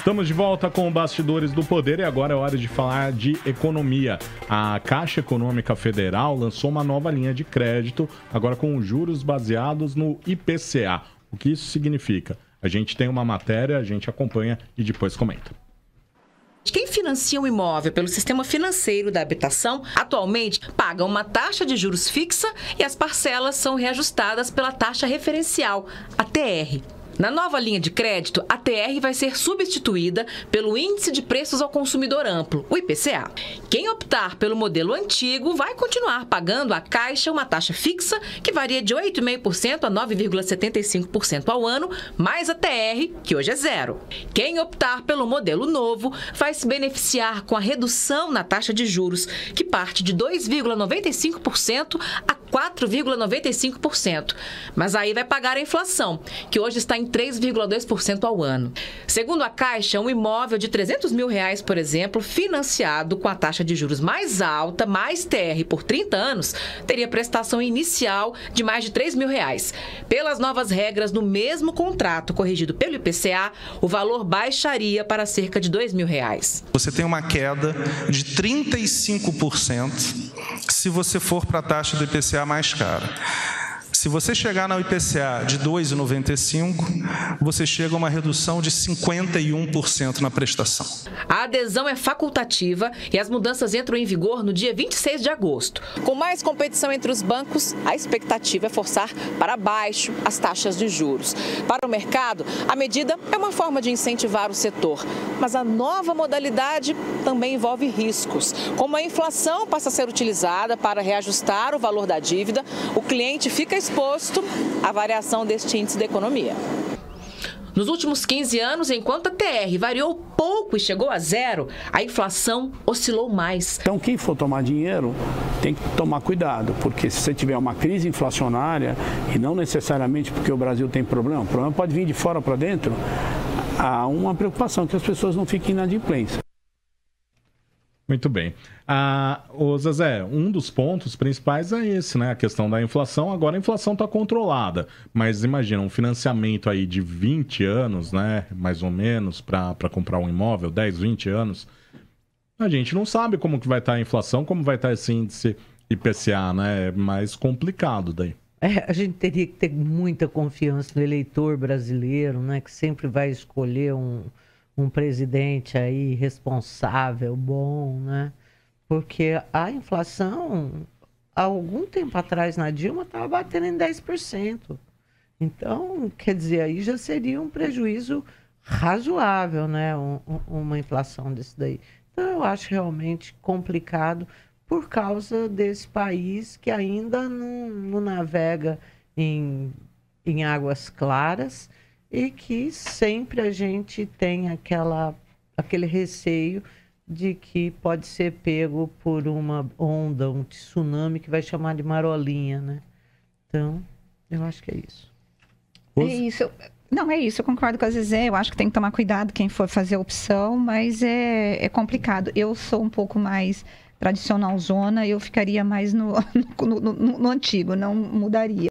Estamos de volta com Bastidores do Poder e agora é hora de falar de economia. A Caixa Econômica Federal lançou uma nova linha de crédito, agora com juros baseados no IPCA. O que isso significa? A gente tem uma matéria, a gente acompanha e depois comenta. Quem financia um imóvel pelo sistema financeiro da habitação atualmente paga uma taxa de juros fixa e as parcelas são reajustadas pela taxa referencial, a TR. Na nova linha de crédito, a TR vai ser substituída pelo Índice de Preços ao Consumidor Amplo, o IPCA. Quem optar pelo modelo antigo vai continuar pagando à Caixa uma taxa fixa que varia de 8,5% a 9,75% ao ano, mais a TR, que hoje é zero. Quem optar pelo modelo novo vai se beneficiar com a redução na taxa de juros, que parte de 2,95% a 4,95%. Mas aí vai pagar a inflação, que hoje está em 3,2% ao ano. Segundo a Caixa, um imóvel de 300 mil reais, por exemplo, financiado com a taxa de juros mais alta, mais TR por 30 anos, teria prestação inicial de mais de 3 mil reais. Pelas novas regras, no mesmo contrato corrigido pelo IPCA, o valor baixaria para cerca de 2 mil reais. Você tem uma queda de 35% se você for para a taxa do IPCA mais cara. Se você chegar na IPCA de 2,95, você chega a uma redução de 51% na prestação. A adesão é facultativa e as mudanças entram em vigor no dia 26 de agosto. Com mais competição entre os bancos, a expectativa é forçar para baixo as taxas de juros. Para o mercado, a medida é uma forma de incentivar o setor, mas a nova modalidade também envolve riscos. Como a inflação passa a ser utilizada para reajustar o valor da dívida, o cliente fica à variação deste índice da economia. Nos últimos 15 anos, enquanto a TR variou pouco e chegou a zero, a inflação oscilou mais. Então, quem for tomar dinheiro tem que tomar cuidado, porque se você tiver uma crise inflacionária, e não necessariamente porque o Brasil tem problema, o problema pode vir de fora para dentro, há uma preocupação que as pessoas não fiquem inadimplentes. Muito bem. Ah, ô Zezé, um dos pontos principais é esse, né? A questão da inflação. Agora a inflação está controlada, mas imagina um financiamento aí de 20 anos, né? Mais ou menos, para comprar um imóvel, 10, 20 anos. A gente não sabe como que vai estar tá a inflação, como vai estar tá esse índice IPCA, né? É mais complicado daí. É, a gente teria que ter muita confiança no eleitor brasileiro, né? Que sempre vai escolher um um presidente aí responsável, bom, né? Porque a inflação, há algum tempo atrás na Dilma, estava batendo em 10%. Então, quer dizer, aí já seria um prejuízo razoável, né? Um, uma inflação desse daí. Então, eu acho realmente complicado por causa desse país que ainda não, não navega em, em águas claras e que sempre a gente tem aquela, aquele receio de que pode ser pego por uma onda, um tsunami que vai chamar de marolinha, né? Então, eu acho que é isso. É isso. Não, é isso, eu concordo com a Zezé, eu acho que tem que tomar cuidado quem for fazer a opção, mas é, é complicado. Eu sou um pouco mais tradicional zona, eu ficaria mais no, no, no, no antigo, não mudaria.